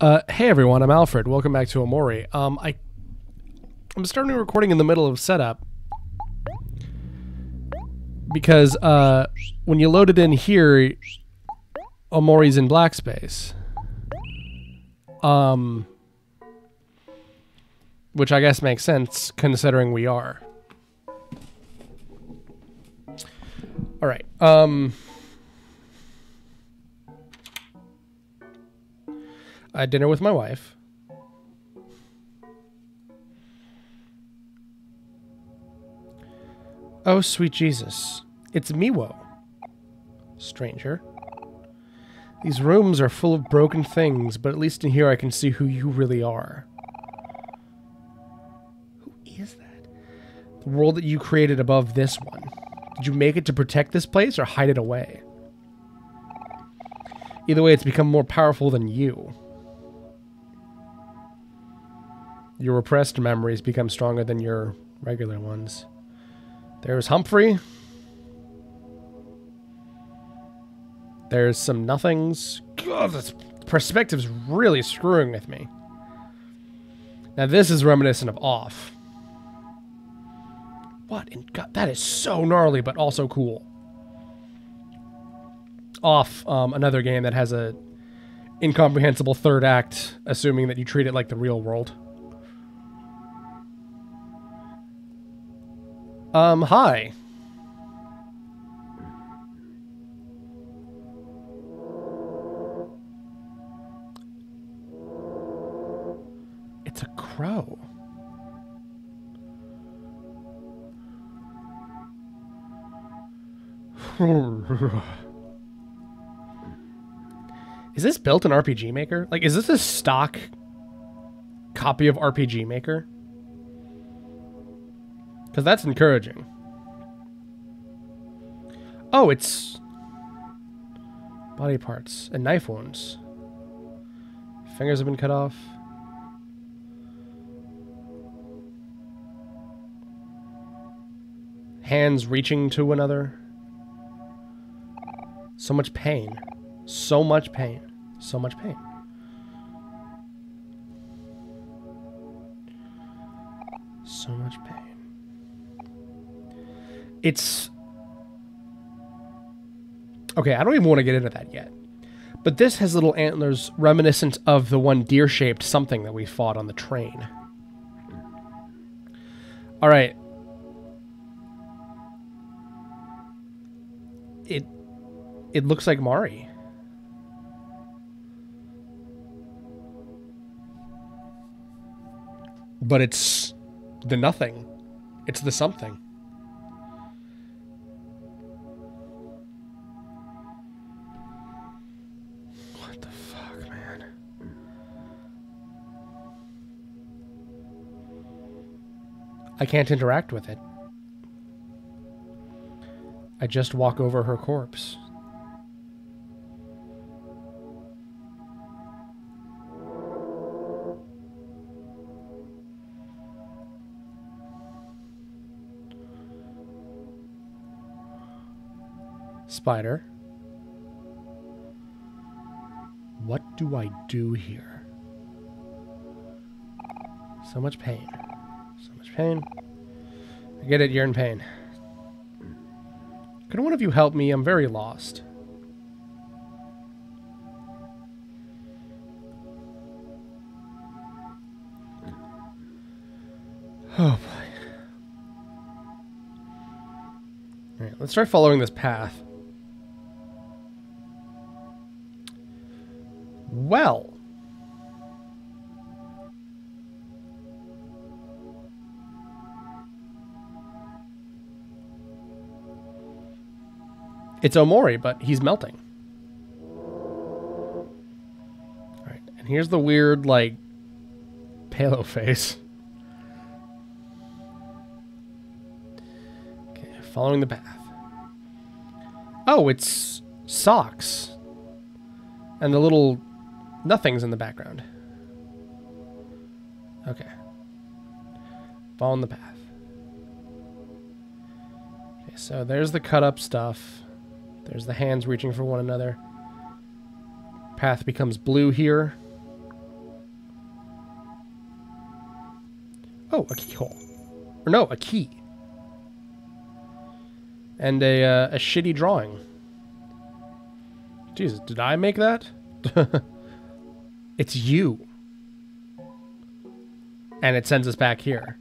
Uh, hey everyone, I'm Alfred. Welcome back to Omori. Um, I I'm starting recording in the middle of setup because uh, when you load it in here, Omori's in black space. Um, which I guess makes sense considering we are. All right. Um. I had dinner with my wife. Oh, sweet Jesus. It's Mewo. Stranger. These rooms are full of broken things, but at least in here I can see who you really are. Who is that? The world that you created above this one. Did you make it to protect this place or hide it away? Either way, it's become more powerful than you. Your repressed memories become stronger than your regular ones. There's Humphrey. There's some nothings. God, this perspective's really screwing with me. Now this is reminiscent of Off. What in God? That is so gnarly, but also cool. Off, um, another game that has a incomprehensible third act, assuming that you treat it like the real world. Um, hi. It's a crow. is this built in RPG Maker? Like, is this a stock copy of RPG Maker? Because that's encouraging. Oh, it's body parts and knife wounds. Fingers have been cut off. Hands reaching to another. So much pain. So much pain. So much pain. It's okay. I don't even want to get into that yet. But this has little antlers reminiscent of the one deer shaped something that we fought on the train. All right. It it looks like Mari. But it's the nothing. It's the something. I can't interact with it. I just walk over her corpse. Spider. What do I do here? So much pain pain? I get it, you're in pain. Can one of you help me? I'm very lost. Oh boy. Alright, let's try following this path. Well. It's Omori, but he's melting. All right, and here's the weird, like, palo face. Okay, following the path. Oh, it's socks. And the little nothings in the background. Okay. Following the path. Okay, so there's the cut up stuff. There's the hands reaching for one another. Path becomes blue here. Oh, a keyhole. Or no, a key. And a, uh, a shitty drawing. Jesus, did I make that? it's you. And it sends us back here.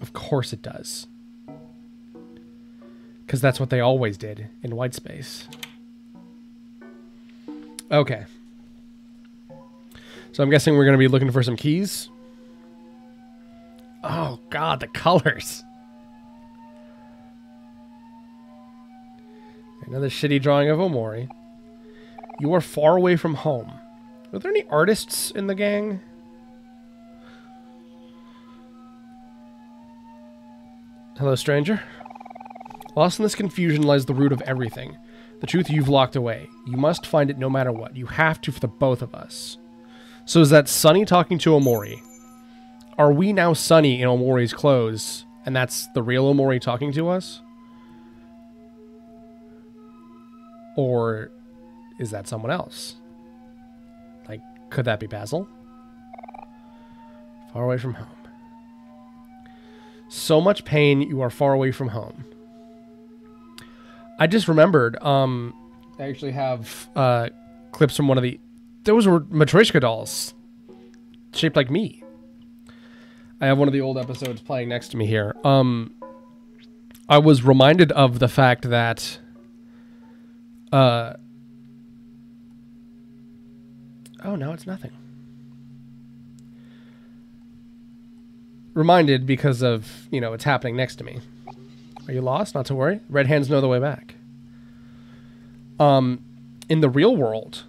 Of course it does. Because that's what they always did in white space. Okay. So I'm guessing we're going to be looking for some keys. Oh, God, the colors. Another shitty drawing of Omori. You are far away from home. Are there any artists in the gang? Hello, stranger. Lost in this confusion lies the root of everything. The truth you've locked away. You must find it no matter what. You have to for the both of us. So is that Sunny talking to Omori? Are we now Sunny in Omori's clothes, and that's the real Omori talking to us? Or is that someone else? Like, could that be Basil? Far away from home. So much pain, you are far away from home. I just remembered, um, I actually have uh, clips from one of the. Those were Matryoshka dolls, shaped like me. I have one of the old episodes playing next to me here. Um, I was reminded of the fact that uh, oh, no, it's nothing. Reminded because of, you know, it's happening next to me. Are you lost? Not to worry. Red hands know the way back. Um, in the real world,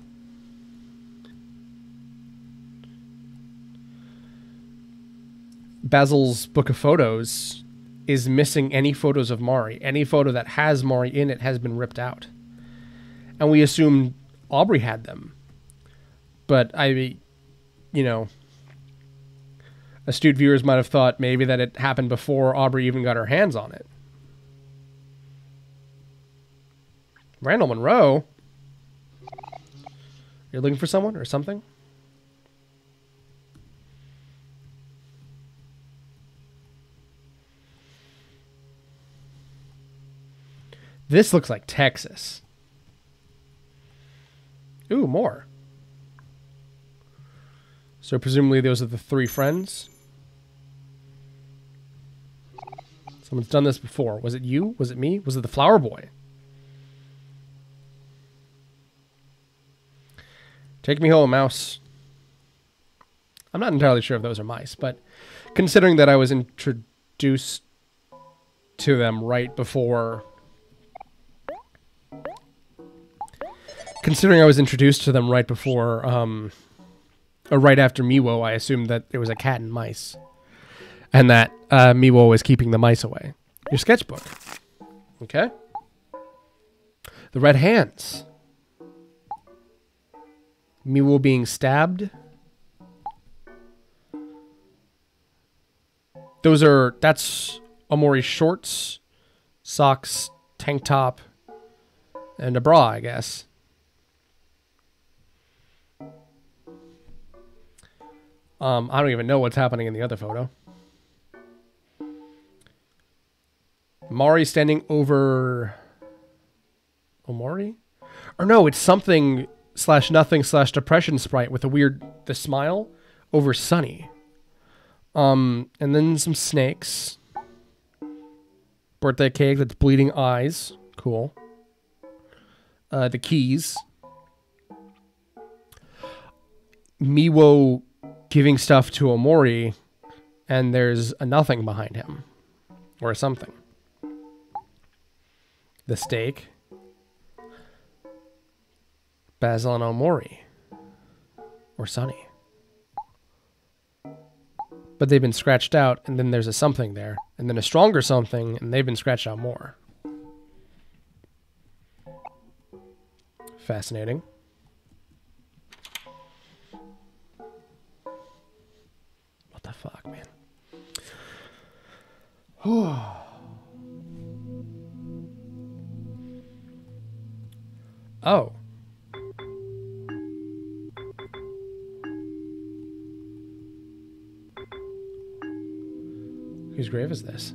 Basil's book of photos is missing any photos of Mari. Any photo that has Mari in it has been ripped out and we assumed Aubrey had them. But I, you know, astute viewers might have thought maybe that it happened before Aubrey even got her hands on it. Randall Munroe? You're looking for someone or something? This looks like Texas. Ooh, more. So presumably those are the three friends. Someone's done this before. Was it you? Was it me? Was it the flower boy? Take me home, mouse. I'm not entirely sure if those are mice, but considering that I was introduced to them right before considering I was introduced to them right before, um, or right after Mewo, I assumed that it was a cat and mice, and that uh, Mewo was keeping the mice away. Your sketchbook, okay? The red hands. Mewo being stabbed. Those are that's Omori's shorts, socks, tank top, and a bra, I guess. Um, I don't even know what's happening in the other photo. Mari standing over Omori? Or no, it's something slash nothing slash depression sprite with a weird the smile over Sunny. Um, and then some snakes. Birthday cake that's bleeding eyes. Cool. Uh, the keys. Mewo giving stuff to Omori and there's a nothing behind him or something. The stake. Basil and Omori. Or Sunny. But they've been scratched out, and then there's a something there, and then a stronger something, and they've been scratched out more. Fascinating. What the fuck, man. oh. Whose grave is this?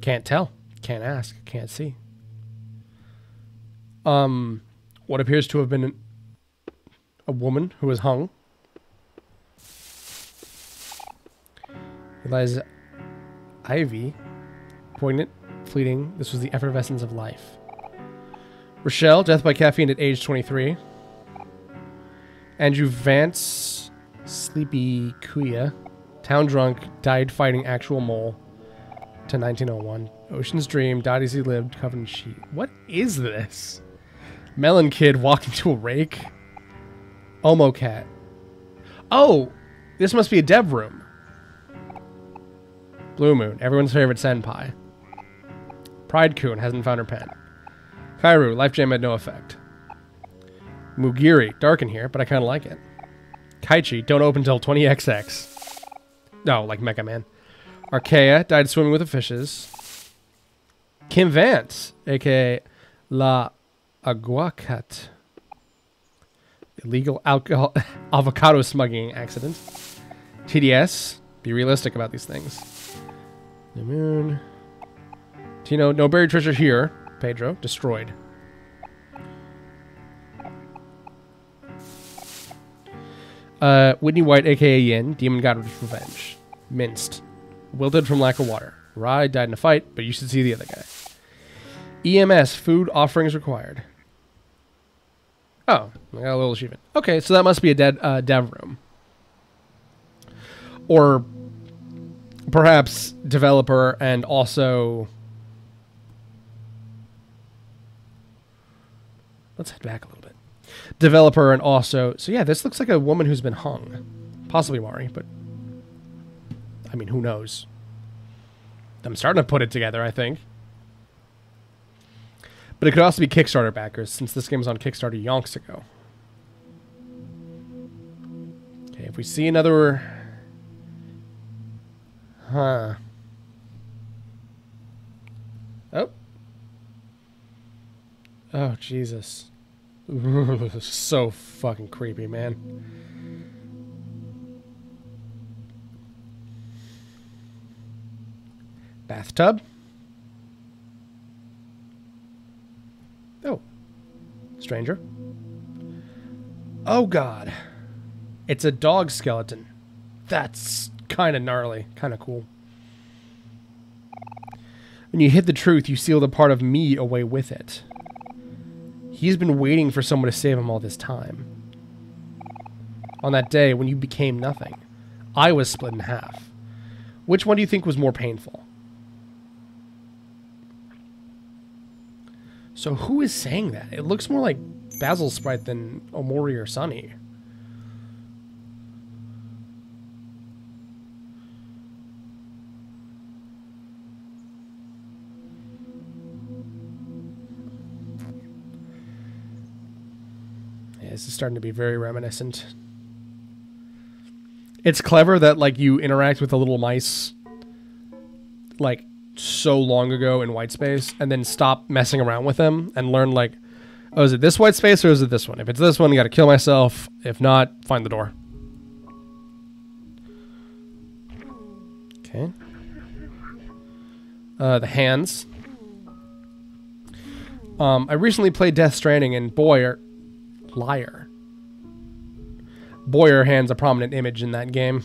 Can't tell. Can't ask. Can't see. Um, what appears to have been a woman who was hung. Eliza Ivy, poignant, fleeting. This was the effervescence of life. Rochelle, death by caffeine at age 23. Andrew Vance, sleepy Kuya, town drunk, died fighting actual mole. To 1901. Ocean's Dream, died as he lived, in sheet. What is this? Melon Kid walking to a rake. Omo Cat. Oh, this must be a dev room. Blue Moon, everyone's favorite senpai. Pride Coon hasn't found her pen. Kairu, Life Jam had no effect. Mugiri, dark in here, but I kind of like it. Kaichi, don't open till 20XX. No, like Mega Man. Archaea, died swimming with the fishes. Kim Vance, aka La Aguacat. Illegal alcohol avocado smuggling accident. TDS, be realistic about these things. The moon. Tino, no buried treasure here. Pedro, destroyed. Uh, Whitney White, aka Yin, Demon God with Revenge. Minced. Wilted from lack of water. Rye died in a fight, but you should see the other guy. EMS, food offerings required. Oh, I got a little achievement. Okay, so that must be a dead uh, dev room. Or perhaps developer and also Let's head back a little bit. Developer and also, so yeah, this looks like a woman who's been hung. Possibly Mari, but I mean, who knows? I'm starting to put it together, I think. But it could also be Kickstarter backers, since this game was on Kickstarter yonks ago. Okay, if we see another... Huh. Oh. Oh, Jesus. so fucking creepy, man. Bathtub. Oh. Stranger. Oh, God. It's a dog skeleton. That's kind of gnarly. Kind of cool. When you hit the truth, you seal the part of me away with it. He's been waiting for someone to save him all this time. On that day when you became nothing, I was split in half. Which one do you think was more painful? So who is saying that? It looks more like Basil Sprite than Omori or Sunny. Yeah, this is starting to be very reminiscent. It's clever that like you interact with the little mice like so long ago in white space and then stop messing around with them and learn like oh is it this white space or is it this one? If it's this one you gotta kill myself. If not find the door. Okay. Uh, the hands. Um, I recently played Death Stranding and boy are liar. Boyer hands a prominent image in that game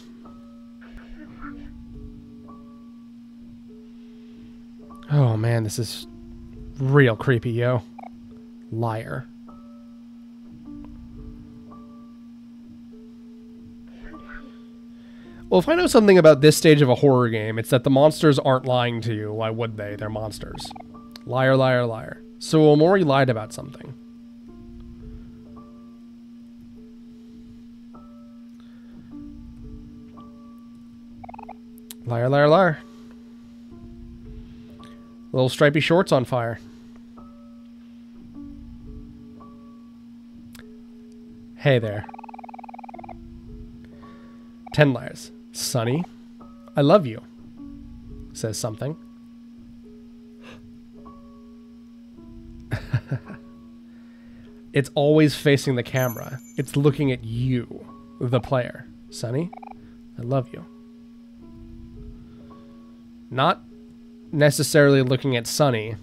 Oh man, this is real creepy, yo. Liar. Well, if I know something about this stage of a horror game, it's that the monsters aren't lying to you. Why would they? They're monsters. Liar, liar, liar. So Omori lied about something. Liar, liar, liar. Little stripy shorts on fire. Hey there. Ten liars. Sunny, I love you. Says something. it's always facing the camera. It's looking at you, the player. Sunny, I love you. Not necessarily looking at Sunny,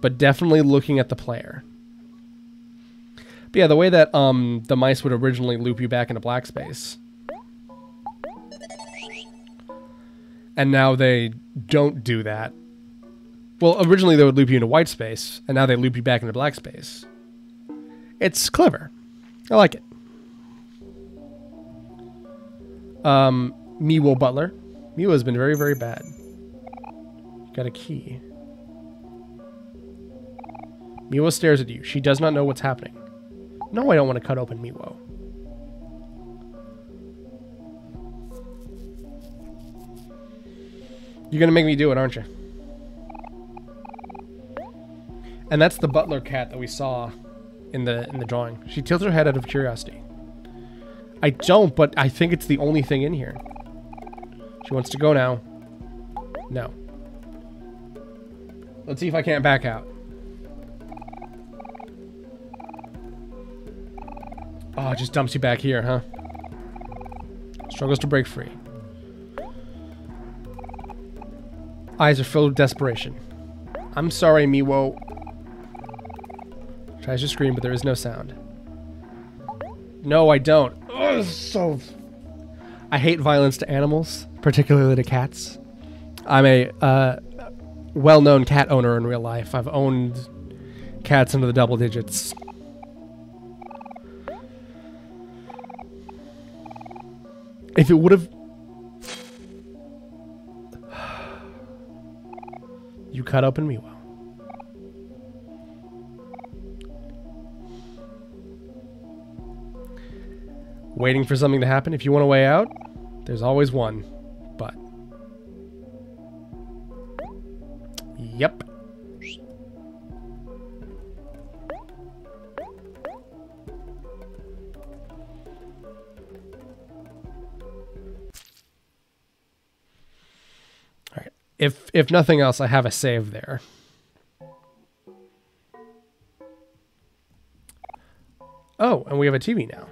but definitely looking at the player. But yeah, the way that um, the mice would originally loop you back into black space. And now they don't do that. Well, originally they would loop you into white space, and now they loop you back into black space. It's clever. I like it. Um, Mewo Butler. Mewo has been very, very bad. Got a key. Mewo stares at you. She does not know what's happening. No, I don't want to cut open Mewo. You're gonna make me do it, aren't you? And that's the butler cat that we saw in the in the drawing. She tilts her head out of curiosity. I don't, but I think it's the only thing in here. She wants to go now. No. Let's see if I can't back out. Oh, it just dumps you back here, huh? Struggles to break free. Eyes are filled with desperation. I'm sorry, Mewo. Tries to scream, but there is no sound. No, I don't. Ugh, so... I hate violence to animals, particularly to cats. I'm a uh, well-known cat owner in real life. I've owned cats into the double digits. If it would have... You cut open Mewo. Waiting for something to happen. If you want a way out, there's always one. Yep. If if nothing else, I have a save there. Oh, and we have a TV now.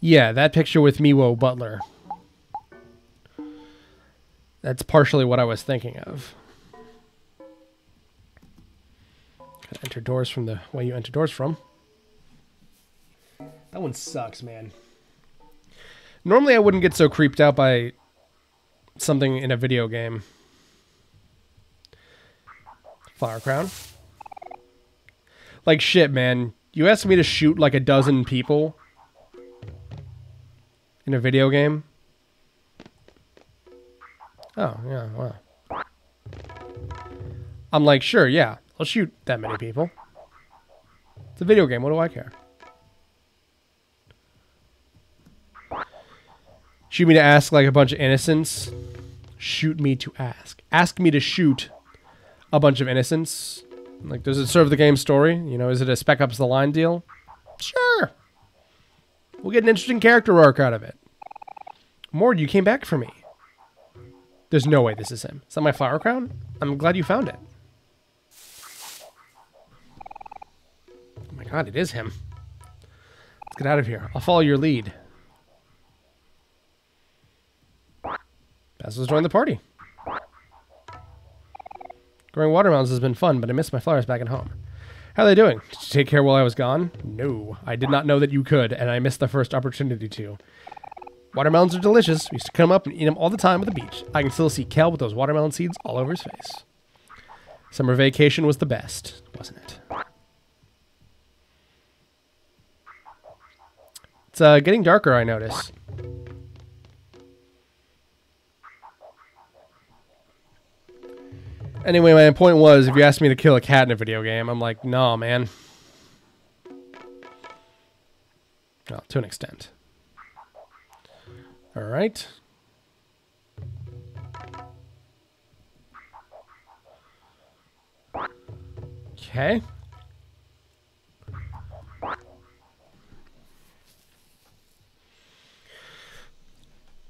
Yeah, that picture with Mewo Butler. That's partially what I was thinking of. Enter doors from the way you enter doors from. That one sucks, man. Normally I wouldn't get so creeped out by something in a video game. Flower crown. Like shit, man. You asked me to shoot like a dozen people in a video game? Oh, yeah, wow. I'm like, sure, yeah, I'll shoot that many people. It's a video game, what do I care? Shoot me to ask like a bunch of innocents. Shoot me to ask. Ask me to shoot a bunch of innocents. Like, does it serve the game story? You know, is it a Spec Ops The Line deal? Sure. We'll get an interesting character arc out of it. Mord, you came back for me. There's no way this is him. Is that my flower crown? I'm glad you found it. Oh my god, it is him. Let's get out of here. I'll follow your lead. Basil's joined the party. Growing watermelons has been fun, but I miss my flowers back at home. How are they doing? Did you take care while I was gone? No, I did not know that you could, and I missed the first opportunity to. Watermelons are delicious. We used to come up and eat them all the time at the beach. I can still see Kel with those watermelon seeds all over his face. Summer vacation was the best, wasn't it? It's uh, getting darker, I notice. Anyway, my point was, if you asked me to kill a cat in a video game, I'm like, no, man. Well, to an extent. All right. Okay.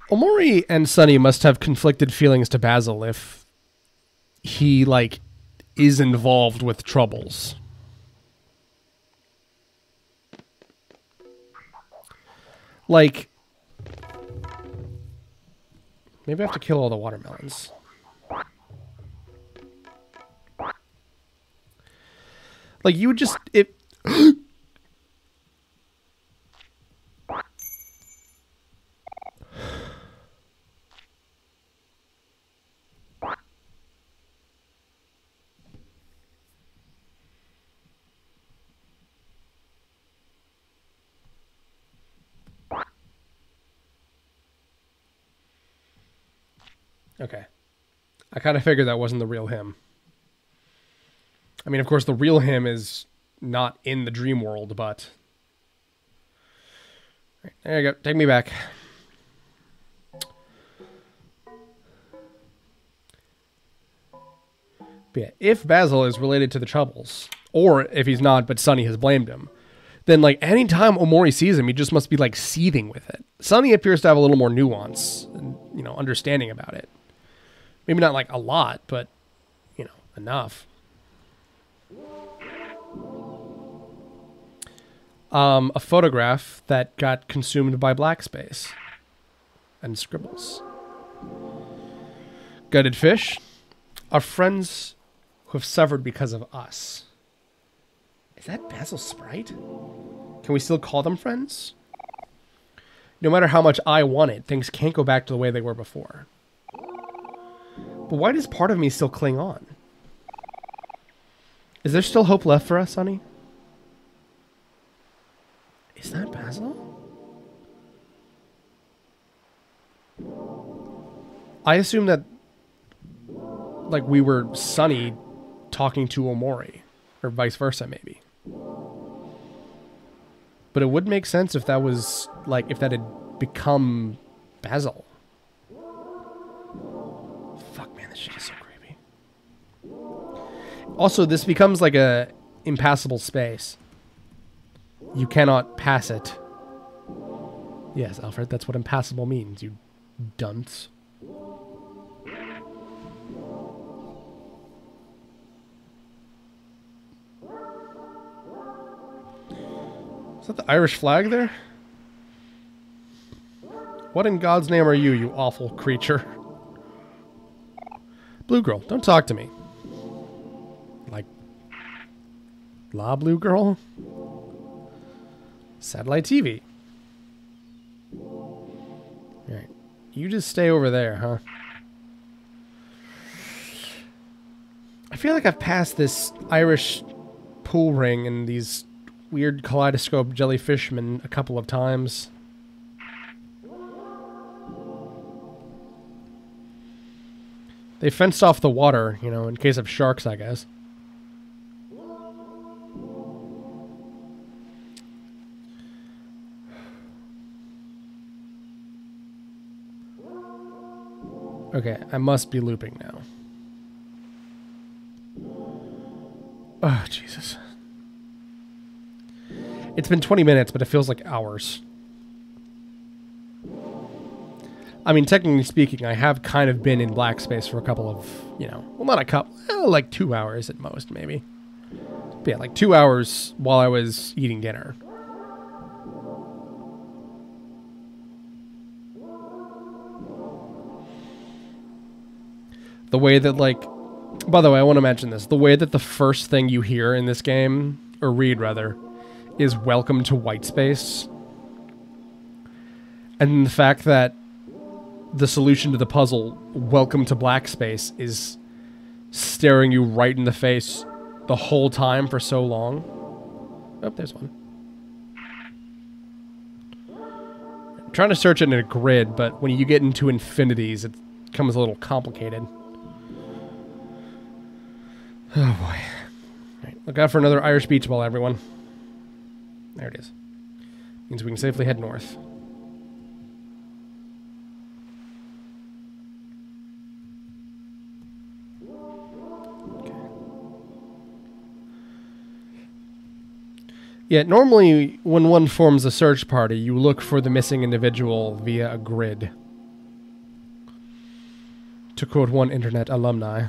Omori and Sunny must have conflicted feelings to Basil if he like is involved with troubles. Like Maybe I have to kill all the watermelons. Like you would just it Okay. I kind of figured that wasn't the real him. I mean, of course, the real him is not in the dream world, but. Right, there you go. Take me back. But yeah, if Basil is related to the Troubles, or if he's not, but Sunny has blamed him, then like anytime Omori sees him, he just must be like seething with it. Sunny appears to have a little more nuance and you know understanding about it. Maybe not like a lot, but you know enough. Um, a photograph that got consumed by black space and scribbles. Gutted fish. Our friends who have suffered because of us. Is that Basil Sprite? Can we still call them friends? No matter how much I want it, things can't go back to the way they were before. But why does part of me still cling on? Is there still hope left for us, Sunny? Is that Basil? I assume that like we were Sunny talking to Omori or vice versa maybe. But it would make sense if that was like if that had become Basil. So creepy. Also, this becomes like a impassable space. You cannot pass it. Yes, Alfred, that's what impassable means, you dunce. Is that the Irish flag there? What in God's name are you, you awful creature? Blue girl, don't talk to me. Like, La Blue girl? Satellite TV. Alright. You just stay over there, huh? I feel like I've passed this Irish pool ring and these weird kaleidoscope jellyfishmen a couple of times. They fenced off the water, you know, in case of sharks, I guess. Okay, I must be looping now. Oh, Jesus. It's been 20 minutes, but it feels like hours. I mean, technically speaking, I have kind of been in black space for a couple of, you know, well, not a couple, like two hours at most, maybe. But yeah, like two hours while I was eating dinner. The way that, like, by the way, I want to mention this. The way that the first thing you hear in this game, or read rather, is welcome to white space. And the fact that the solution to the puzzle, welcome to black space, is staring you right in the face the whole time for so long. Oh, there's one. I'm trying to search it in a grid, but when you get into infinities, it becomes a little complicated. Oh boy. Right, look out for another Irish beach ball, everyone. There it is. Means we can safely head north. Yet normally when one forms a search party, you look for the missing individual via a grid. To quote one internet alumni,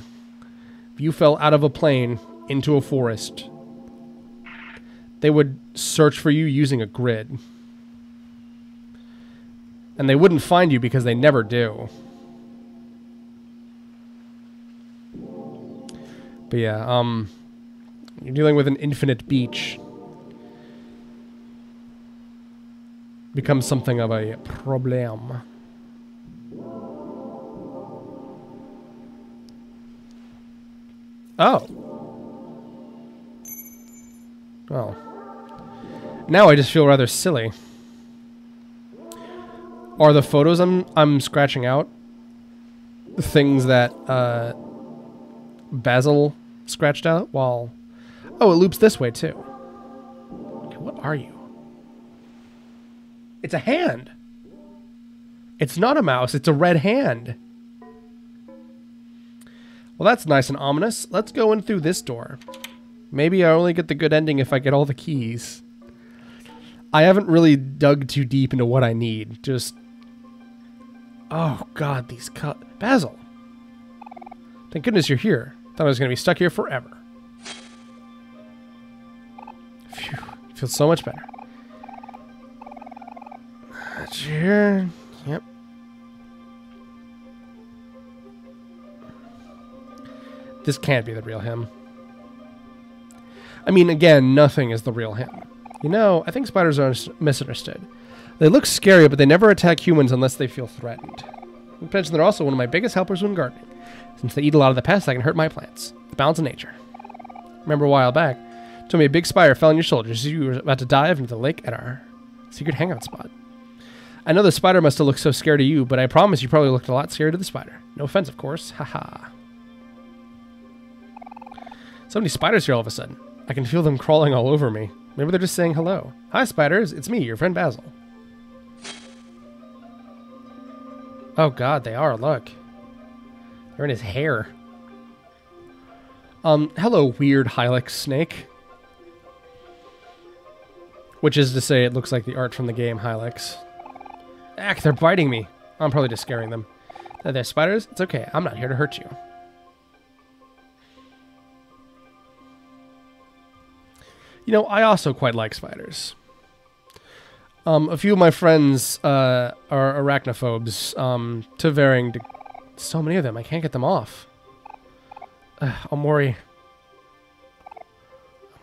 if you fell out of a plane into a forest, they would search for you using a grid. And they wouldn't find you because they never do. But yeah, um, you're dealing with an infinite beach Becomes something of a problem. Oh. Oh. Now I just feel rather silly. Are the photos I'm I'm scratching out things that uh, Basil scratched out while Oh, it loops this way too. Okay, what are you? It's a hand. It's not a mouse, it's a red hand. Well, that's nice and ominous. Let's go in through this door. Maybe I only get the good ending if I get all the keys. I haven't really dug too deep into what I need. Just... Oh, God, these cut... Basil! Thank goodness you're here. Thought I was going to be stuck here forever. Phew. Feels so much better. Here. Yep. This can't be the real him. I mean, again, nothing is the real him. You know, I think spiders are misunderstood. They look scary, but they never attack humans unless they feel threatened. I mention they're also one of my biggest helpers when gardening, since they eat a lot of the pests that can hurt my plants. The balance of nature. Remember a while back, told me a big spider fell on your shoulders as you were about to dive into the lake at our secret hangout spot. I know the spider must have looked so scared to you, but I promise you probably looked a lot scared to the spider. No offense, of course. Haha. so many spiders here all of a sudden. I can feel them crawling all over me. Maybe they're just saying hello. Hi, spiders. It's me, your friend Basil. Oh god, they are. Look. They're in his hair. Um, hello, weird Hylic snake. Which is to say, it looks like the art from the game Hylics. Ack, they're biting me. I'm probably just scaring them. They're spiders? It's okay. I'm not here to hurt you. You know, I also quite like spiders. Um, a few of my friends uh, are arachnophobes um, to varying. De- so many of them, I can't get them off. Uh, Omori.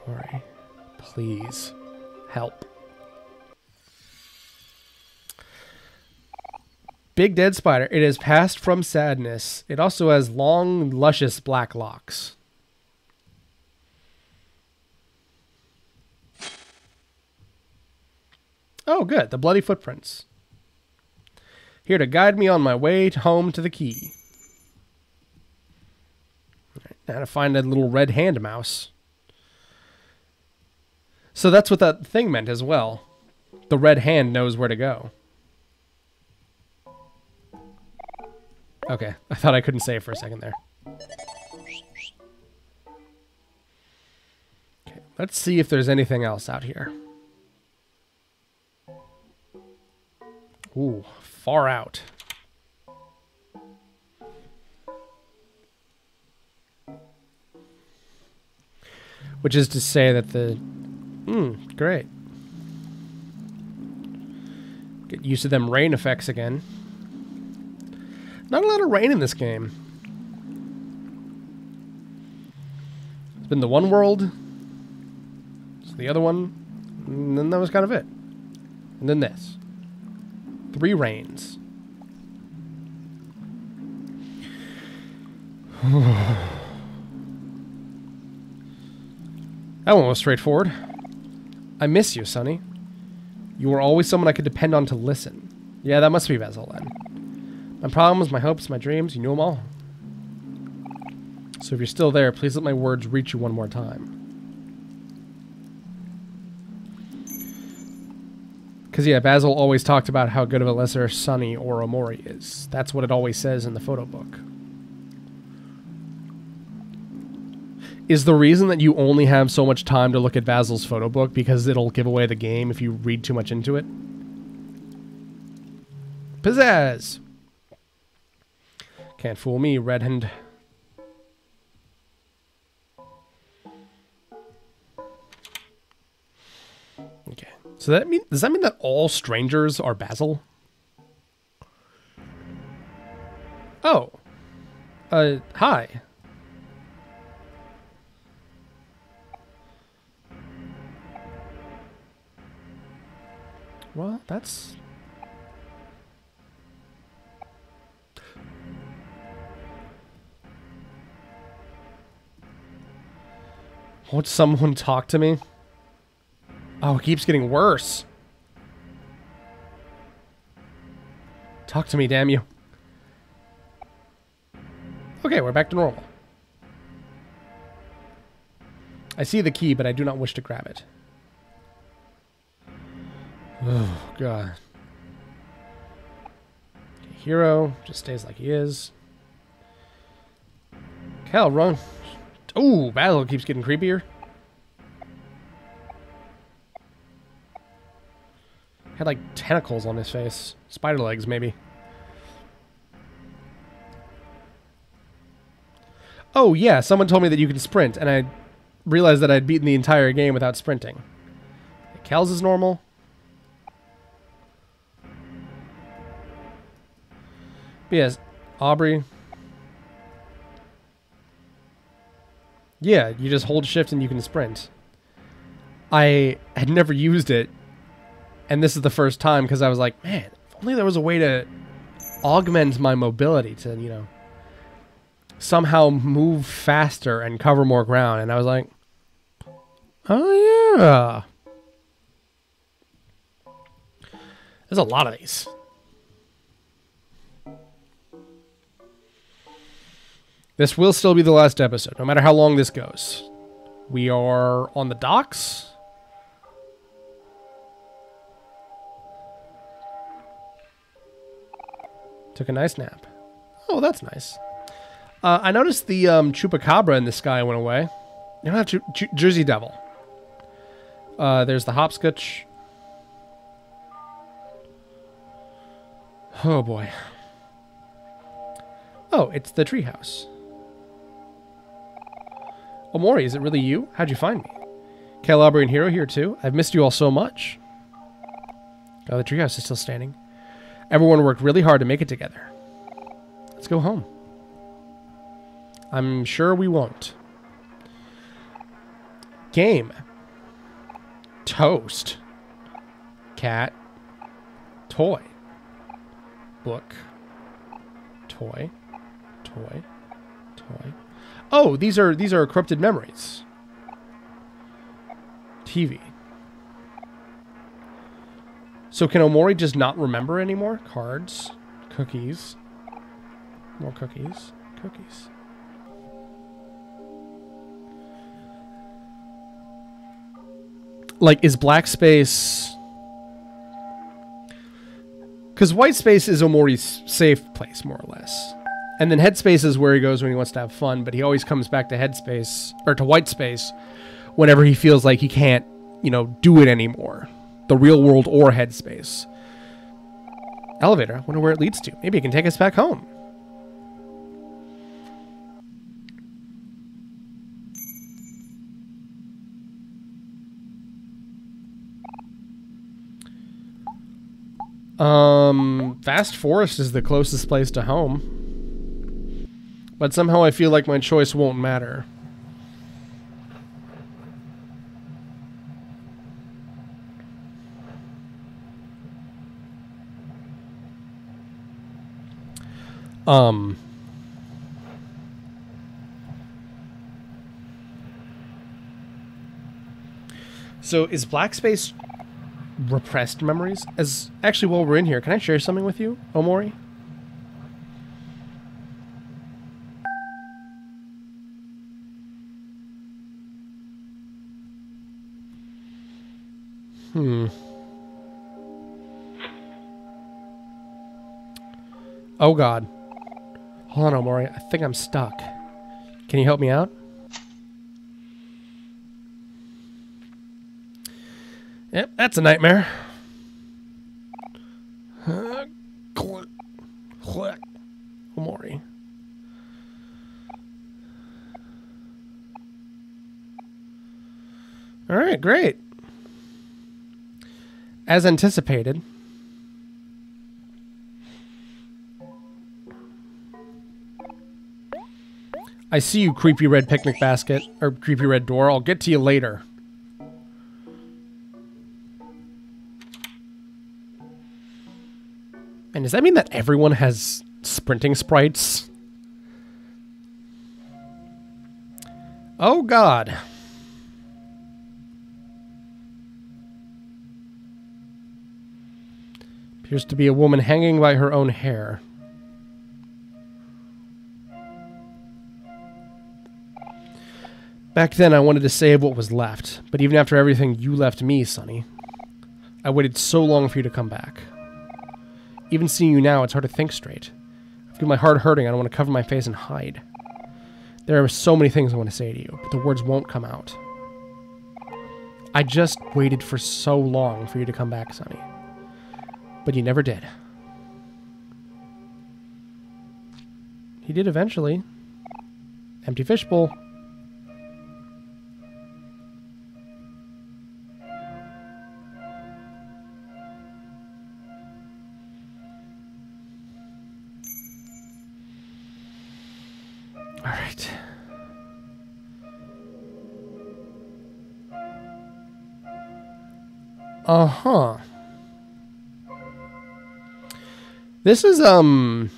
Omori, please help. Big dead spider. It is passed from sadness. It also has long, luscious black locks. Oh, good. The bloody footprints. Here to guide me on my way home to the key. Right, now to find a little red hand mouse. So that's what that thing meant as well. The red hand knows where to go. Okay, I thought I couldn't say it for a second there. Okay, let's see if there's anything else out here. Ooh, far out. Which is to say that the... Hmm, great. Get used to them rain effects again. Not a lot of rain in this game. It's been the one world. It's the other one. And then that was kind of it. And then this. Three rains. that one was straightforward. I miss you, Sunny. You were always someone I could depend on to listen. Yeah, that must be Basil then. My problems, my hopes, my dreams, you know them all. So if you're still there, please let my words reach you one more time. Because, yeah, Basil always talked about how good of a lesser Sunny or Omori is. That's what it always says in the photo book. Is the reason that you only have so much time to look at Basil's photo book because it'll give away the game if you read too much into it? Pizzazz! Can't fool me, Redhand. Okay. So that mean does that mean that all strangers are Basil? Oh. Uh hi. Well, that's Won't someone talk to me? Oh, it keeps getting worse. Talk to me, damn you. Okay, we're back to normal. I see the key, but I do not wish to grab it. Oh, God. Hero just stays like he is. Kel, run. Oh, battle keeps getting creepier. Had like tentacles on his face. Spider legs, maybe. Oh, yeah, someone told me that you can sprint, and I realized that I'd beaten the entire game without sprinting. Kel's is normal. But yes, Aubrey. Yeah, you just hold shift and you can sprint. I had never used it, and this is the first time because I was like, man, if only there was a way to augment my mobility to, you know, somehow move faster and cover more ground. And I was like, oh, yeah. There's a lot of these. This will still be the last episode, no matter how long this goes. We are on the docks. Took a nice nap. Oh, that's nice. Uh, I noticed the um, chupacabra in the sky went away. You don't have Jersey Devil. Uh, there's the hopscotch. Oh boy. Oh, it's the treehouse. Omori, is it really you? How'd you find me? Calabrian Hero here too. I've missed you all so much. Oh, the treehouse is still standing. Everyone worked really hard to make it together. Let's go home. I'm sure we won't. Game. Toast. Cat. Toy. Book. Toy. Toy. Toy. Oh, these are these are corrupted memories. TV. So can Omori just not remember anymore? Cards, cookies, more cookies, cookies. Like, is black space... Because white space is Omori's safe place, more or less. And then headspace is where he goes when he wants to have fun, but he always comes back to headspace or to white space whenever he feels like he can't, you know, do it anymore. The real world or headspace. Elevator. I wonder where it leads to. Maybe it can take us back home. Um, Vast Forest is the closest place to home. But somehow I feel like my choice won't matter. Um... So is Black Space repressed memories? As actually, while we're in here, can I share something with you, Omori? Hmm. Oh god. Hold on, Omori. I think I'm stuck. Can you help me out? Yep, that's a nightmare. Omori. All right, great. As anticipated, I see you, creepy red picnic basket, or creepy red door. I'll get to you later. And does that mean that everyone has sprinting sprites? Oh god. Appears to be a woman hanging by her own hair. Back then, I wanted to save what was left, but even after everything you left me, Sunny, I waited so long for you to come back. Even seeing you now, it's hard to think straight. I feel my heart hurting. I don't want to cover my face and hide. There are so many things I want to say to you, but the words won't come out. I just waited for so long for you to come back, Sunny. But you never did. He did eventually. Empty fishbowl. All right. Uh-huh. This is um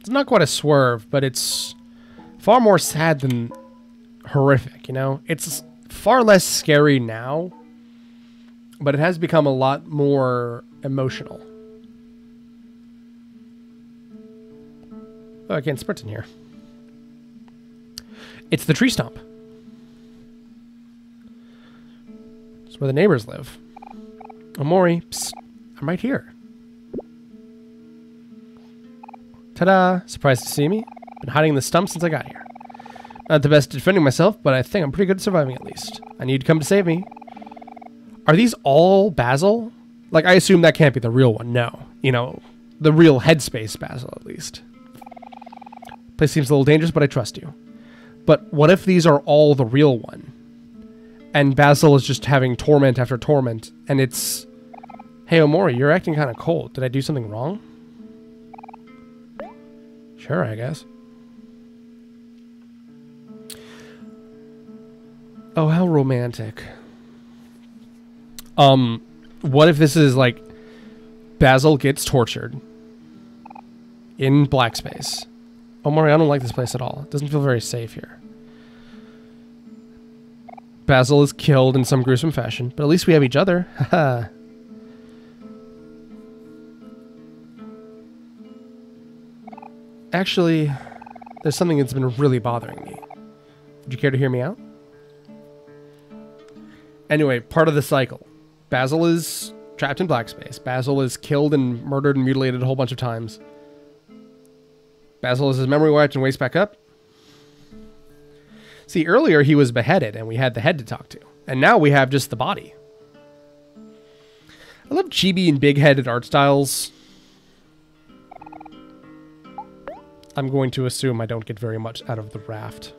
It's not quite a swerve, but it's far more sad than horrific, you know? It's far less scary now, but it has become a lot more emotional. Oh, I can't sprint in here. It's the tree stump. It's where the neighbors live. Omori, psst, I'm right here. Ta-da! Surprised to see me? Been hiding in the stump since I got here. Not the best at defending myself, but I think I'm pretty good at surviving at least. I need to come to save me. Are these all Basil? Like, I assume that can't be the real one. No. You know, the real headspace Basil, at least. Place seems a little dangerous, but I trust you. But what if these are all the real one? And Basil is just having torment after torment, and it's... Hey, Omori, you're acting kind of cold. Did I do something wrong? Sure, I guess. Oh, how romantic. Um, what if this is like Basil gets tortured in black space? Omori, I don't like this place at all. It doesn't feel very safe here. Basil is killed in some gruesome fashion, but at least we have each other. Actually, there's something that's been really bothering me. Would you care to hear me out? Anyway, part of the cycle. Basil is trapped in black space. Basil is killed and murdered and mutilated a whole bunch of times. Basil is his memory wiped and wakes back up. See, earlier he was beheaded and we had the head to talk to. And now we have just the body. I love chibi and big-headed art styles. I'm going to assume I don't get very much out of the raft.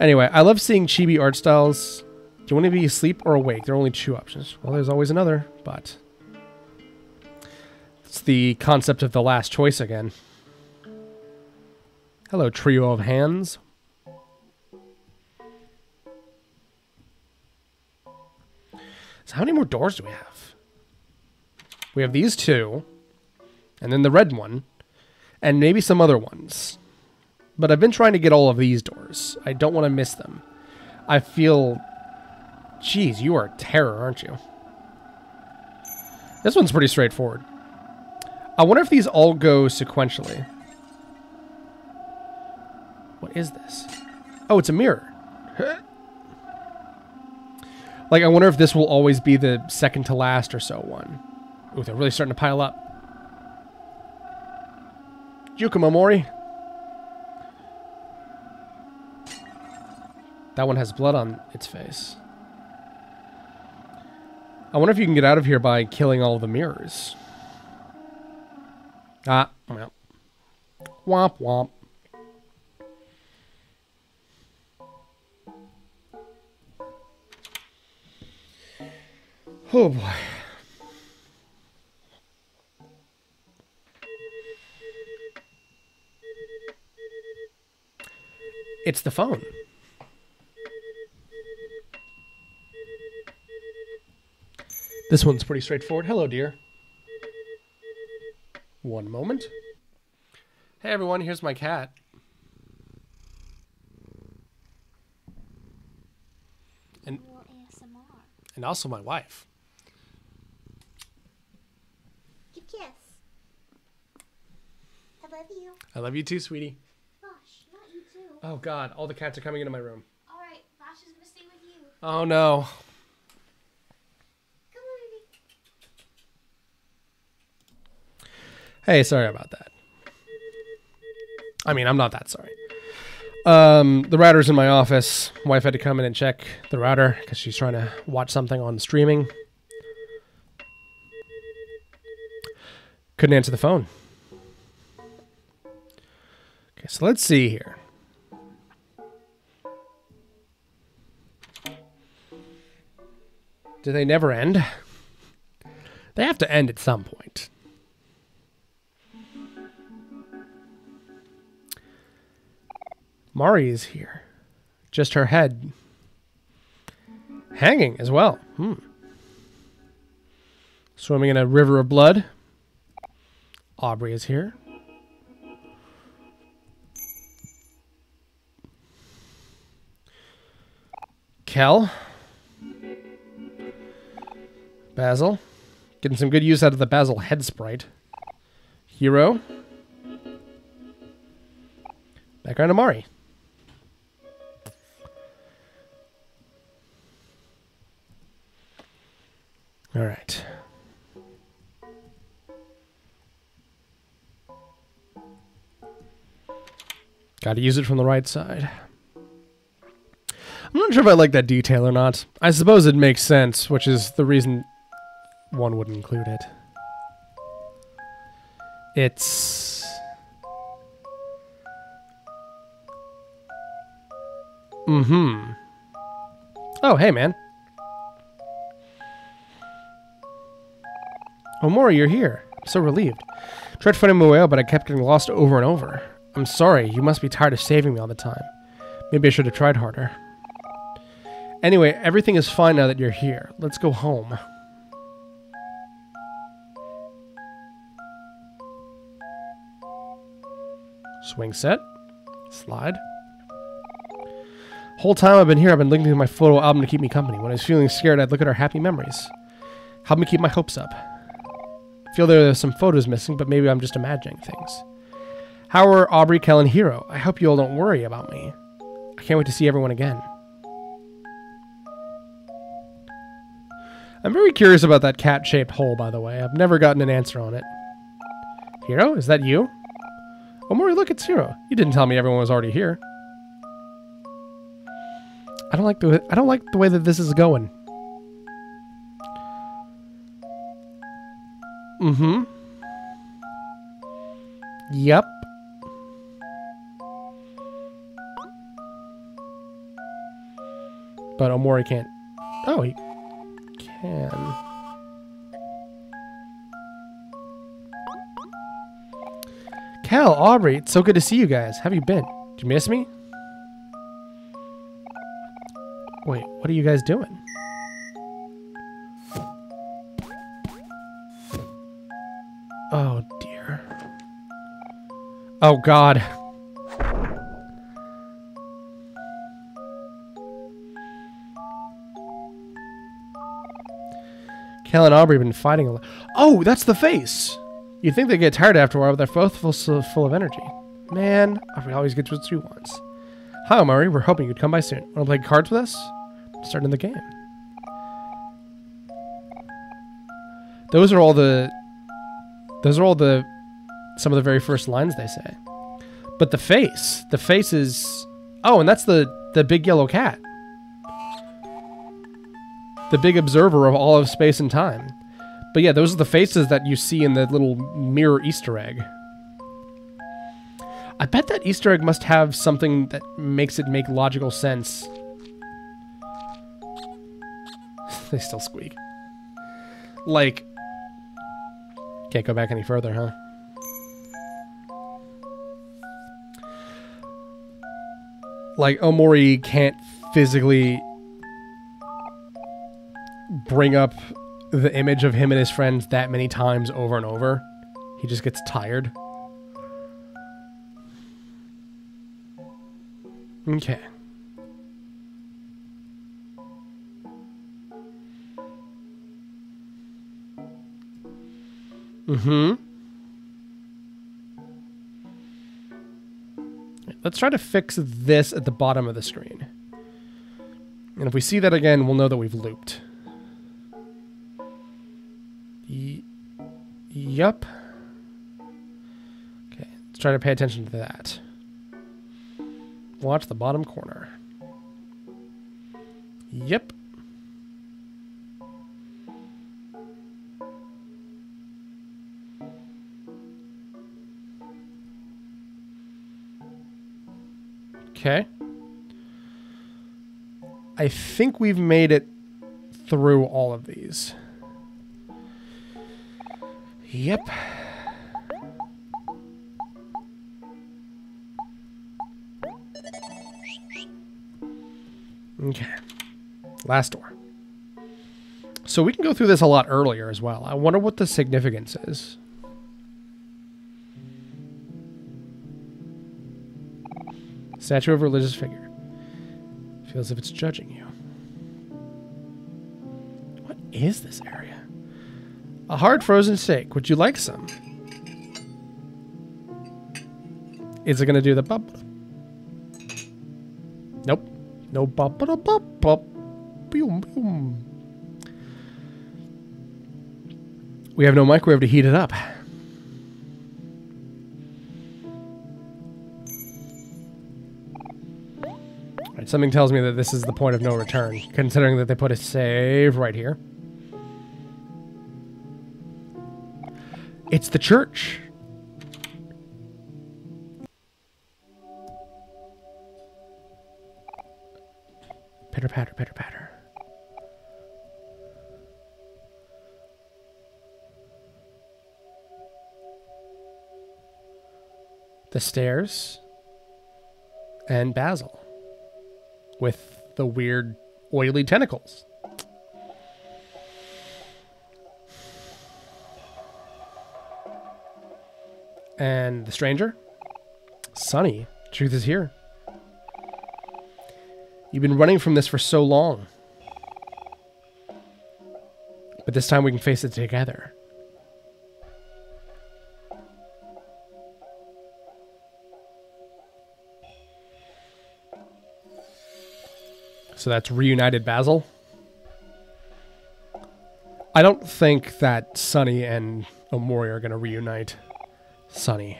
Anyway, I love seeing chibi art styles. Do you want to be asleep or awake? There are only two options. Well, there's always another, but... It's the concept of the last choice again. Hello, trio of hands. So how many more doors do we have? We have these two, and then the red one, and maybe some other ones. But I've been trying to get all of these doors. I don't want to miss them. I feel... Jeez, you are a terror, aren't you? This one's pretty straightforward. I wonder if these all go sequentially. What is this? Oh, it's a mirror. like, I wonder if this will always be the second to last or so one. Ooh, they're really starting to pile up. Jukumamori. That one has blood on its face. I wonder if you can get out of here by killing all the mirrors. Ah, well. Womp womp. Oh boy. It's the phone. This one's pretty straightforward. Hello, dear. One moment. Hey, everyone, here's my cat. And, and also my wife. Give kiss. I love you. I love you too, sweetie. Gosh, not you too. Oh, God, all the cats are coming into my room. All right, Vash is gonna stay with you. Oh, no. Come on. Hey, sorry about that. I mean, I'm not that sorry. Um, the router's in my office. Wife had to come in and check the router because she's trying to watch something on streaming. Couldn't answer the phone. Okay, so let's see here. Do they never end? They have to end at some point. Mari is here. Just her head. Hanging as well. Hmm. Swimming in a river of blood. Aubrey is here. Kel. Basil. Getting some good use out of the Basil head sprite. Hero. Background Amari. All right. Got to use it from the right side. I'm not sure if I like that detail or not. I suppose it makes sense, which is the reason one would include it. It's. Mm hmm. Oh, hey, man. Omori, you're here. I'm so relieved. Tried finding my way out, but I kept getting lost over and over. I'm sorry. You must be tired of saving me all the time. Maybe I should have tried harder. Anyway, everything is fine now that you're here. Let's go home. Swing set. Slide. Whole time I've been here, I've been looking through my photo album to keep me company. When I was feeling scared, I'd look at our happy memories. Help me keep my hopes up. Feel there are some photos missing, but maybe I'm just imagining things. How are Aubrey, Kel, and Hero? I hope you all don't worry about me. I can't wait to see everyone again. I'm very curious about that cat-shaped hole, by the way. I've never gotten an answer on it. Hero, is that you? Oh, Mori, look, it's Hero. You didn't tell me everyone was already here. I don't like the I don't like the way that this is going. Mm-hmm. Yep. But Omori can't. Oh, he can. Kel, Aubrey, it's so good to see you guys. How have you been? Did you miss me? Wait, what are you guys doing? Oh dear. Oh god. Kel and Aubrey have been fighting a lot. Oh, that's the face! You'd think they get tired after a while, but they're both full, full of energy. Man, Aubrey always gets what she wants. Hi, Omori. We're hoping you'd come by soon. Want to play cards with us? Starting the game. Those are all the those are all the some of the very first lines they say. But the face, the face is oh, and that's the the big yellow cat, the big observer of all of space and time. But yeah, those are the faces that you see in the little mirror Easter egg. I bet that Easter egg must have something that makes it make logical sense. they still squeak. Like, can't go back any further, huh? Like, Omori can't physically bring up the image of him and his friends that many times over and over, he just gets tired. Okay. Mm-hmm. Let's try to fix this at the bottom of the screen. And if we see that again, we'll know that we've looped. Yup. Okay, let's try to pay attention to that. Watch the bottom corner. Yep. Okay. I think we've made it through all of these. Yep. Okay. Last door. So we can go through this a lot earlier as well. I wonder what the significance is. Statue of religious figure. Feels as if it's judging you. What is this area? A hard frozen steak. Would you like some? Is it going to do the bub? Nope. No bop bop bop bop. Boom boom. We have no microwave to heat it up. Something tells me that this is the point of no return, considering that they put a save right here. It's the church. Pitter patter, pitter patter. The stairs and Basil with the weird oily tentacles. And the stranger? Sunny. Truth is here. You've been running from this for so long. But this time we can face it together. So that's reunited Basil. I don't think that Sunny and Omori are going to reunite. Sunny.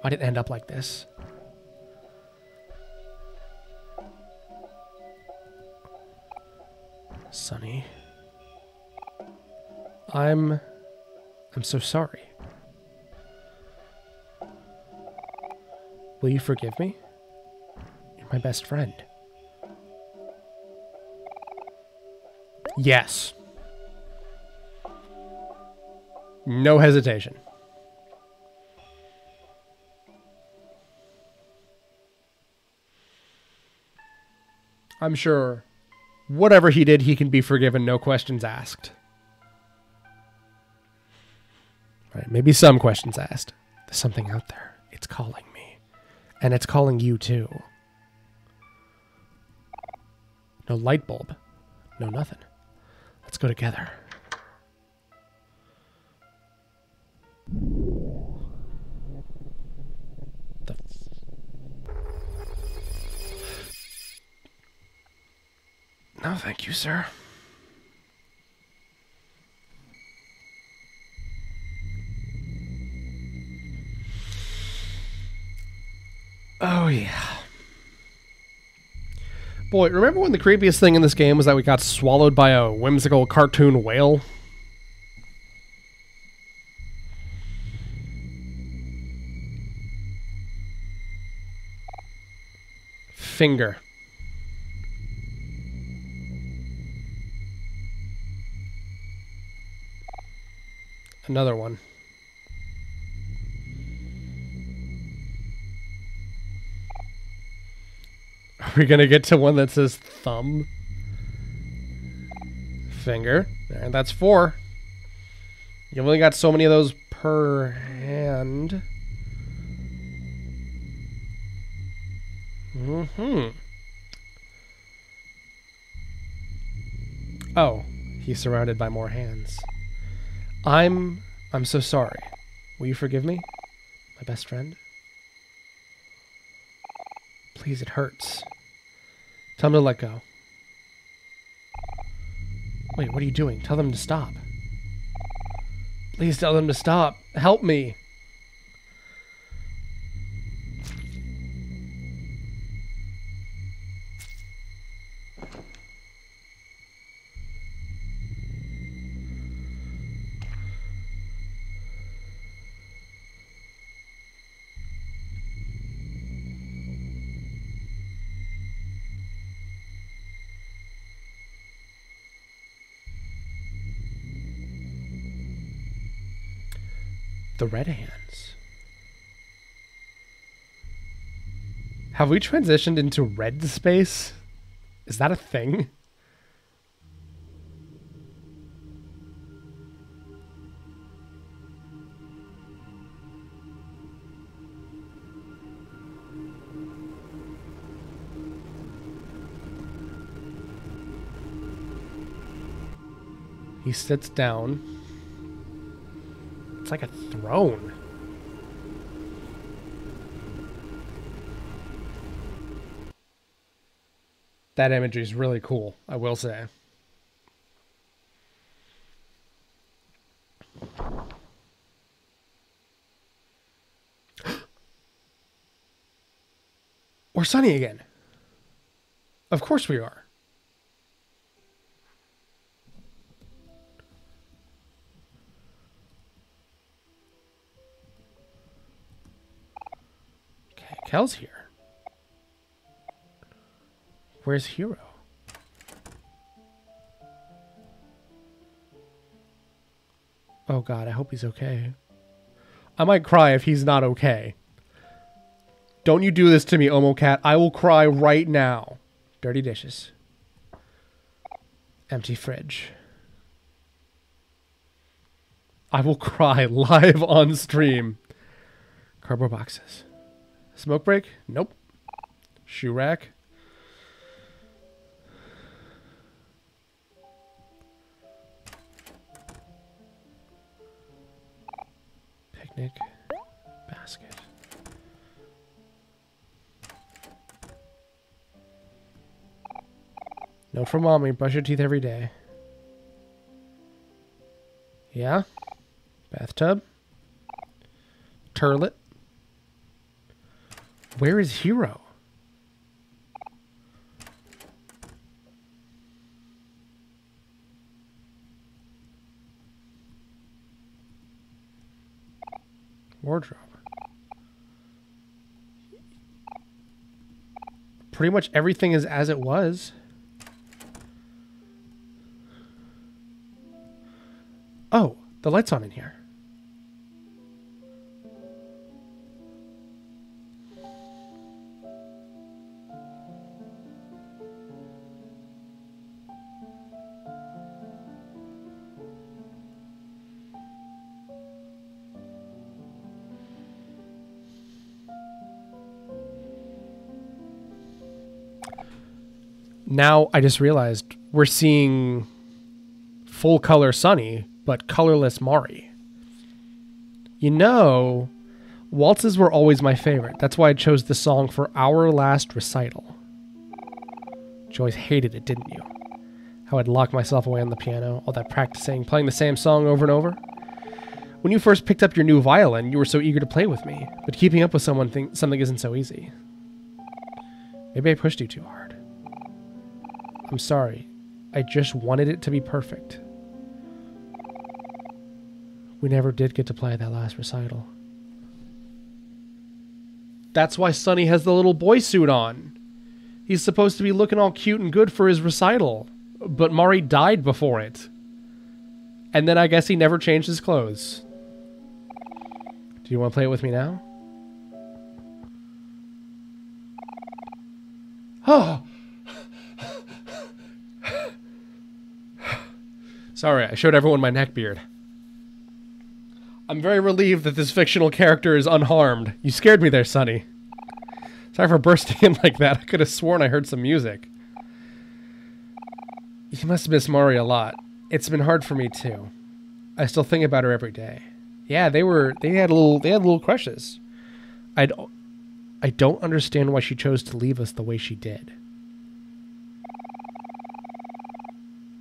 Why did it end up like this? Sunny. I'm I'm so sorry. Will you forgive me? You're my best friend. Yes. No hesitation. I'm sure whatever he did, he can be forgiven, no questions asked. Right, maybe some questions asked. There's something out there. It's calling me. And it's calling you too. No light bulb. No nothing. Let's go together. No, thank you, sir. Oh, yeah. Boy, remember when the creepiest thing in this game was that we got swallowed by a whimsical cartoon whale? Finger. Another one. Are we gonna get to one that says thumb? finger. There, that's four. You've only got so many of those per hand. Mm-hmm. Oh, he's surrounded by more hands. I'm. I'm so sorry. Will you forgive me, my best friend? Please, it hurts. Tell them to let go. Wait, what are you doing? Tell them to stop. Please tell them to stop. Help me. The red hands. Have we transitioned into red space? Is that a thing? He sits down. It's like a throne. That imagery is really cool, I will say. We're sunny again. Of course we are. Kel's here. Where's Hero? Oh god, I hope he's okay. I might cry if he's not okay. Don't you do this to me, Omocat. I will cry right now. Dirty dishes. Empty fridge. I will cry live on stream. Cardboard boxes. Smoke break? Nope. Shoe rack? Picnic basket. Note for mommy, brush your teeth every day. Yeah? Bathtub? Turlet? Where is Hero? Wardrobe. Pretty much everything is as it was. Oh, the light's on in here. Now I just realized we're seeing full color Sunny, but colorless Mari. You know, waltzes were always my favorite. That's why I chose the song for our last recital. Joyce hated it, didn't you? How I'd lock myself away on the piano, all that practicing, playing the same song over and over. When you first picked up your new violin, you were so eager to play with me, but keeping up with someone something isn't so easy. Maybe I pushed you too hard. I'm sorry. I just wanted it to be perfect. We never did get to play that last recital. That's why Sunny has the little boy suit on. He's supposed to be looking all cute and good for his recital, but Mari died before it. And then I guess he never changed his clothes. Do you want to play it with me now? Oh! Sorry, I showed everyone my neck beard. I'm very relieved that this fictional character is unharmed. You scared me there, Sunny. Sorry for bursting in like that. I could have sworn I heard some music. You must miss Mari a lot. It's been hard for me too. I still think about her every day. Yeah, they were they had a little they had little crushes. I don't I don't understand why she chose to leave us the way she did.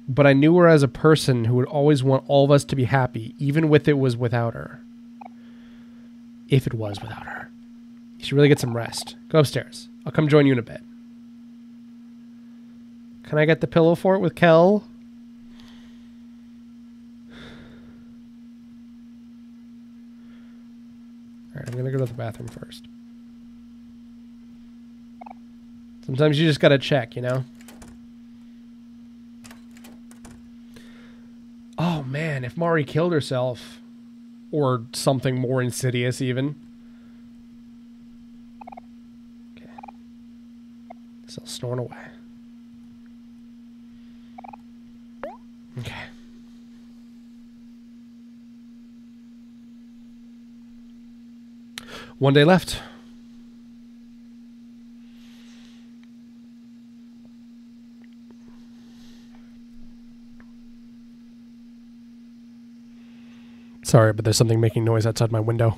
But I knew her as a person who would always want all of us to be happy, even if it was without her. If it was without her. You should really get some rest. Go upstairs. I'll come join you in a bit. Can I get the pillow fort with Kel? Alright, I'm gonna go to the bathroom first. Sometimes you just gotta check, you know? Oh man, if Mari killed herself, or something more insidious, even. Okay. Still snoring away. Okay. One day left. Sorry, but there's something making noise outside my window.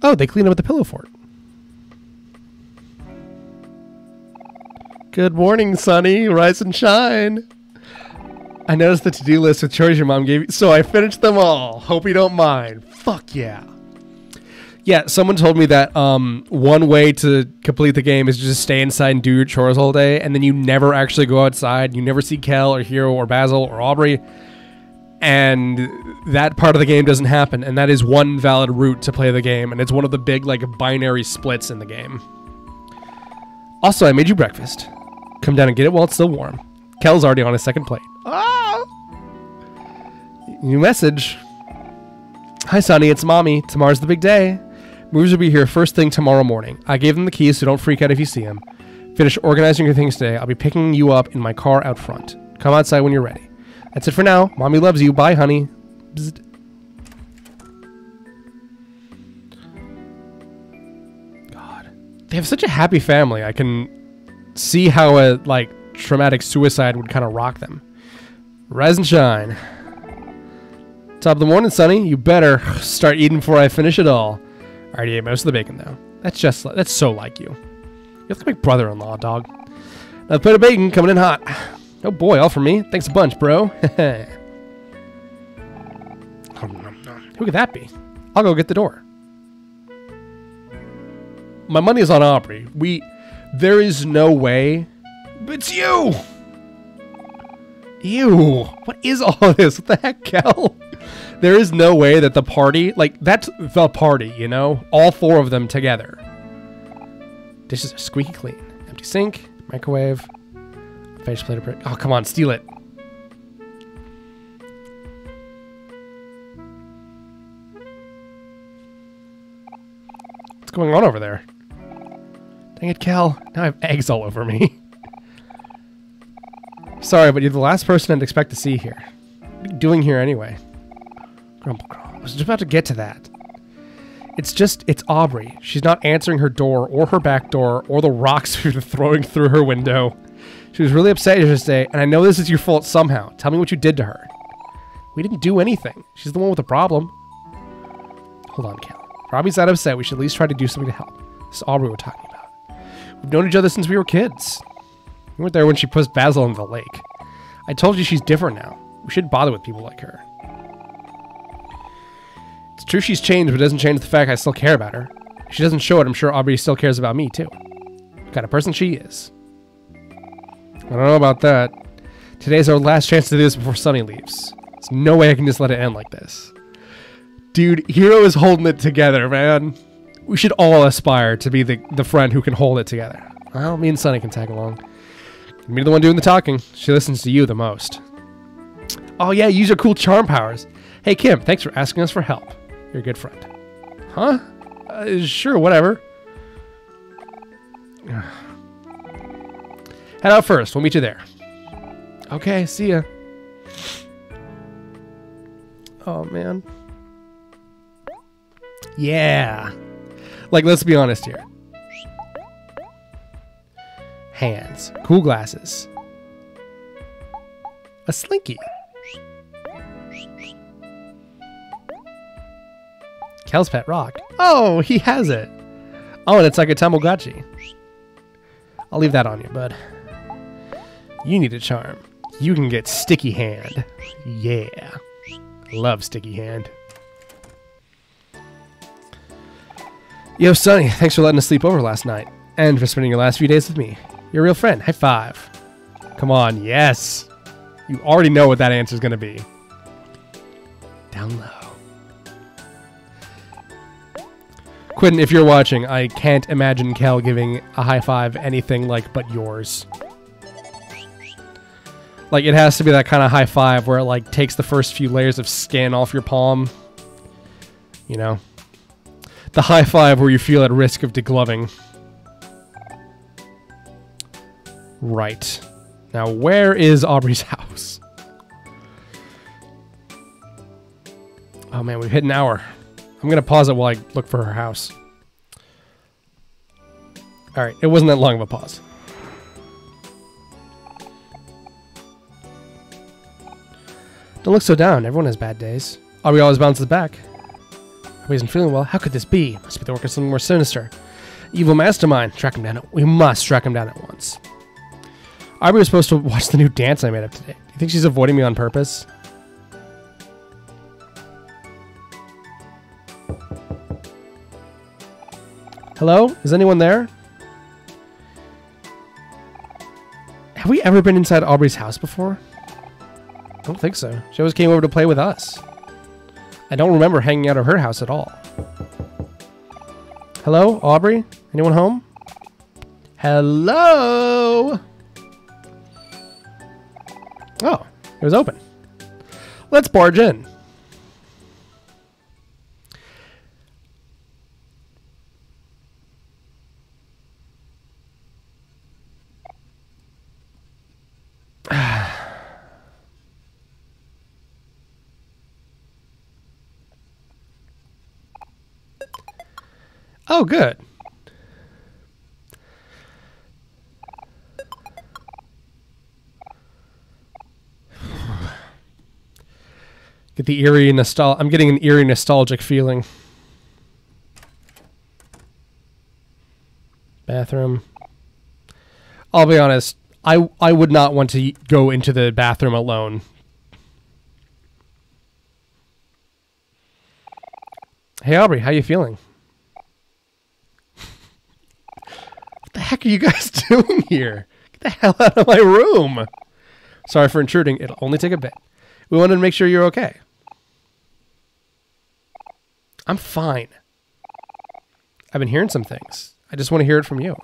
Oh, they cleaned up the pillow fort. Good morning, Sunny. Rise and shine. I noticed the to-do list with chores your mom gave you, so I finished them all. Hope you don't mind. Fuck yeah. Yeah, someone told me that um, one way to complete the game is just stay inside and do your chores all day, and then you never actually go outside. You never see Kel or Hero or Basil or Aubrey, and that part of the game doesn't happen. And that is one valid route to play the game, and it's one of the big like binary splits in the game. Also, I made you breakfast. Come down and get it while it's still warm. Kel's already on his second plate. Ah! New message. Hi, Sunny. It's mommy. Tomorrow's the big day. Moves will be here first thing tomorrow morning. I gave them the keys, so don't freak out if you see them. Finish organizing your things today. I'll be picking you up in my car out front. Come outside when you're ready. That's it for now. Mommy loves you. Bye, honey. God. They have such a happy family. I can see how a like traumatic suicide would kind of rock them. Rise and shine. Top of the morning, Sunny. You better start eating before I finish it all. I already ate most of the bacon, though. That's just that's so like you. You look like brother-in-law, dog. Another plate of bacon coming in hot. Oh boy, all for me. Thanks a bunch, bro. Who could that be? I'll go get the door. My money is on Aubrey. We, there is no way. It's you. Ew. What is all this? What the heck, Kel? There is no way that the party, like, that's the party, you know? All four of them together. Dishes are squeaky clean. Empty sink, microwave, face plate of brick. Oh, come on, steal it. What's going on over there? Dang it, Kel. Now I have eggs all over me. Sorry, but you're the last person I'd expect to see here. What are you doing here anyway? I was just about to get to that. It's just, it's Aubrey. She's not answering her door or her back door or the rocks we're throwing through her window. She was really upset yesterday, and I know this is your fault somehow. Tell me what you did to her. We didn't do anything. She's the one with the problem. Hold on, Kel. Aubrey's that upset. We should at least try to do something to help. This is Aubrey we're talking about. We've known each other since we were kids. We weren't there when she pushed Basil into the lake. I told you she's different now. We shouldn't bother with people like her. It's true she's changed, but it doesn't change the fact I still care about her. If she doesn't show it, I'm sure Aubrey still cares about me, too. What kind of person she is. I don't know about that. Today's our last chance to do this before Sunny leaves. There's no way I can just let it end like this. Dude, Hero is holding it together, man. We should all aspire to be the, the friend who can hold it together. Well, me and Sunny can tag along. Me the one doing the talking. She listens to you the most. Oh yeah, use your cool charm powers. Hey Kim, thanks for asking us for help. You're a good friend. Huh? Uh, sure, whatever. Head out first. We'll meet you there. Okay, see ya. Oh man. Yeah. Like, let's be honest here. Hands, cool glasses, a slinky. Kel's pet rock. Oh, he has it. Oh, and it's like a Tamagotchi. I'll leave that on you, bud. You need a charm. You can get sticky hand. Yeah. Love sticky hand. Yo, Sunny, thanks for letting us sleep over last night and for spending your last few days with me. You're a real friend. High five. Come on, yes. You already know what that answer is going to be. Down low. Quentin, if you're watching, I can't imagine Kel giving a high five anything like but yours. Like it has to be that kind of high five where it like takes the first few layers of skin off your palm. You know? The high five where you feel at risk of degloving. Right. Now, where is Aubrey's house? Oh man, we've hit an hour. I'm gonna pause it while I look for her house. Alright, it wasn't that long of a pause. Don't look so down. Everyone has bad days. Aubrey always bounces back. Aubrey isn't feeling well. How could this be? Must be the work of something more sinister. Evil mastermind. Track him down. We must track him down at once. Aubrey was supposed to watch the new dance I made up today. Do you think she's avoiding me on purpose? Hello? Is anyone there? Have we ever been inside Aubrey's house before? I don't think so. She always came over to play with us. I don't remember hanging out at her house at all. Hello, Aubrey? Anyone home? Hello? Oh, it was open. Let's barge in. Oh, good. Get the eerie nostal. I'm getting an eerie nostalgic feeling. Bathroom. I'll be honest. I I would not want to go into the bathroom alone. Hey Aubrey, how you feeling? what the heck are you guys doing here? Get the hell out of my room. Sorry for intruding. It'll only take a bit. We wanted to make sure you're okay. I'm fine. I've been hearing some things. I just want to hear it from you.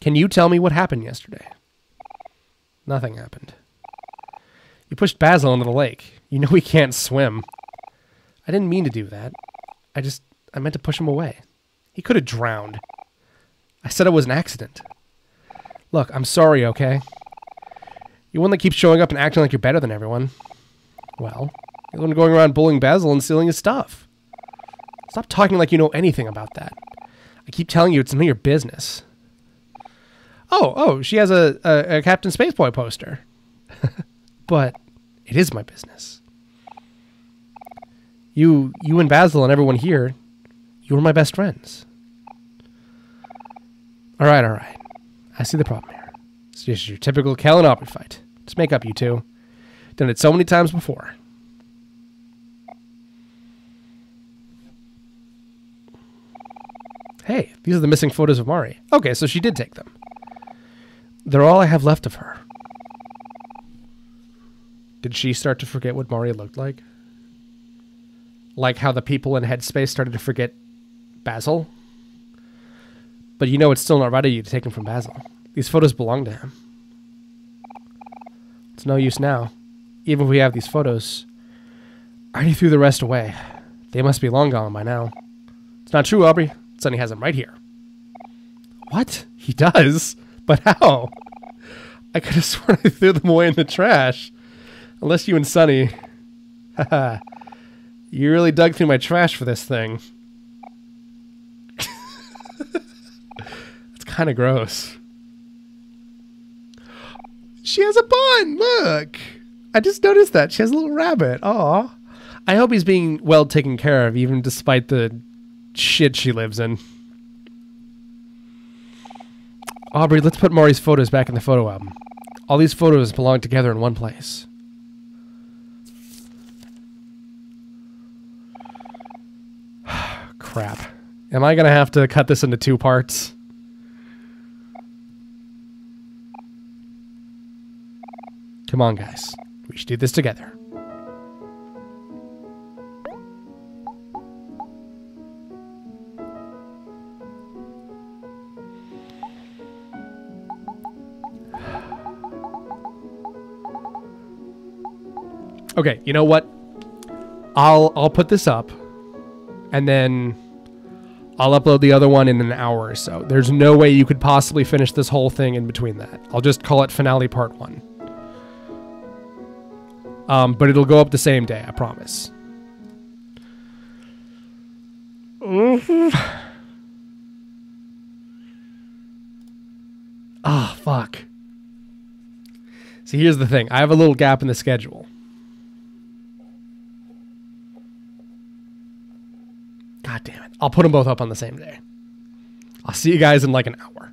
Can you tell me what happened yesterday? Nothing happened. You pushed Basil into the lake. You know he can't swim. I didn't mean to do that. I just, I meant to push him away. He could have drowned. I said it was an accident. Look, I'm sorry, okay? You're one that keeps showing up and acting like you're better than everyone. Well, you're the one going around bullying Basil and stealing his stuff. Stop talking like you know anything about that. I keep telling you it's none of your business. Oh, oh, she has a, a, a Captain Spaceboy poster. but it is my business. You, you and Basil and everyone here, you were my best friends. All right, all right. I see the problem here. It's just your typical Kel and Aubrey fight. Just make up, you two. Done it so many times before. Hey, these are the missing photos of Mari. Okay, so she did take them. They're all I have left of her. Did she start to forget what Mari looked like? Like how the people in Headspace started to forget Basil? But you know it's still not right of you to take them from Basil. These photos belong to him. It's no use now. Even if we have these photos, I already threw the rest away. They must be long gone by now. It's not true, Aubrey. Sunny has them right here. What? He does, but how? I could have sworn I threw them away in the trash. Unless you and Sunny. Haha. you really dug through my trash for this thing. Kind of gross. She has a bun. Look. I just noticed that. She has a little rabbit. Aw. I hope he's being well taken care of, even despite the shit she lives in. Aubrey, let's put Mari's photos back in the photo album. All these photos belong together in one place. Crap. Am I going to have to cut this into two parts? Come on, guys. We should do this together. Okay, you know what? I'll I'll put this up and then I'll upload the other one in an hour or so. There's no way you could possibly finish this whole thing in between that. I'll just call it finale part 1. Um, but it'll go up the same day, I promise. Ah, oh, fuck. See, here's the thing. I have a little gap in the schedule. God damn it. I'll put them both up on the same day. I'll see you guys in like an hour.